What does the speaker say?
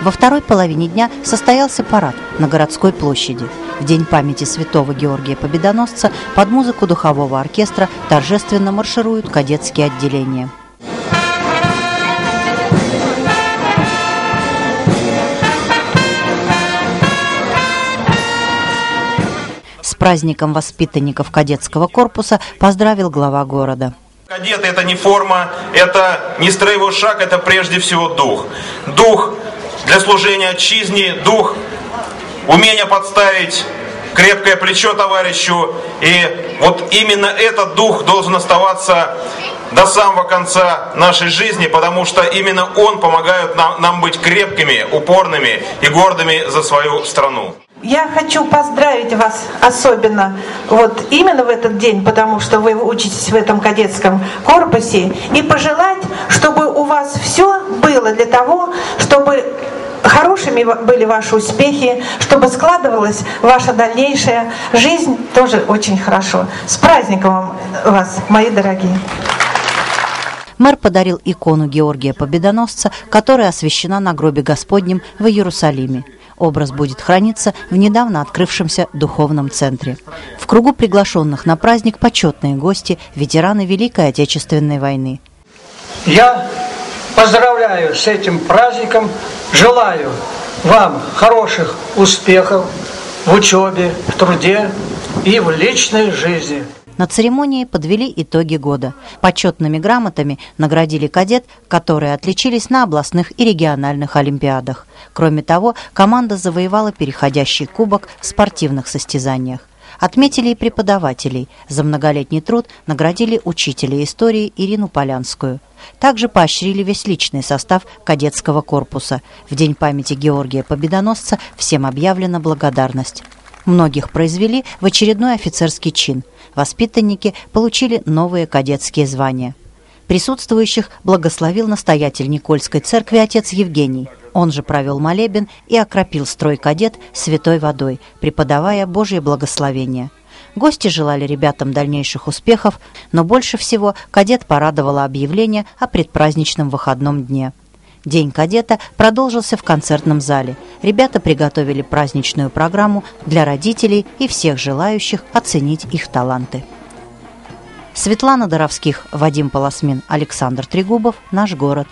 Во второй половине дня состоялся парад на городской площади. В День памяти святого Георгия Победоносца под музыку духового оркестра торжественно маршируют кадетские отделения. С праздником воспитанников кадетского корпуса поздравил глава города. Кадеты это не форма, это не строевой шаг, это прежде всего дух. Дух для служения отчизне, дух умения подставить крепкое плечо товарищу. И вот именно этот дух должен оставаться до самого конца нашей жизни, потому что именно он помогает нам, нам быть крепкими, упорными и гордыми за свою страну. Я хочу поздравить вас особенно вот именно в этот день, потому что вы учитесь в этом кадетском корпусе, и пожелать, чтобы у вас все было для того, хорошими были ваши успехи, чтобы складывалась ваша дальнейшая жизнь тоже очень хорошо. С праздником вас, мои дорогие! Мэр подарил икону Георгия Победоносца, которая освящена на гробе Господнем в Иерусалиме. Образ будет храниться в недавно открывшемся духовном центре. В кругу приглашенных на праздник почетные гости, ветераны Великой Отечественной войны. Я поздравляю с этим праздником, желаю вам хороших успехов в учебе, в труде и в личной жизни. На церемонии подвели итоги года. Почетными грамотами наградили кадет, которые отличились на областных и региональных олимпиадах. Кроме того, команда завоевала переходящий кубок в спортивных состязаниях. Отметили и преподавателей. За многолетний труд наградили учителя истории Ирину Полянскую. Также поощрили весь личный состав кадетского корпуса. В День памяти Георгия Победоносца всем объявлена благодарность. Многих произвели в очередной офицерский чин. Воспитанники получили новые кадетские звания. Присутствующих благословил настоятель Никольской церкви отец Евгений. Он же провел молебен и окропил строй кадет святой водой, преподавая Божье благословение. Гости желали ребятам дальнейших успехов, но больше всего кадет порадовало объявление о предпраздничном выходном дне. День кадета продолжился в концертном зале. Ребята приготовили праздничную программу для родителей и всех желающих оценить их таланты. Светлана Доровских, Вадим Полосмин, Александр Трегубов. Наш город.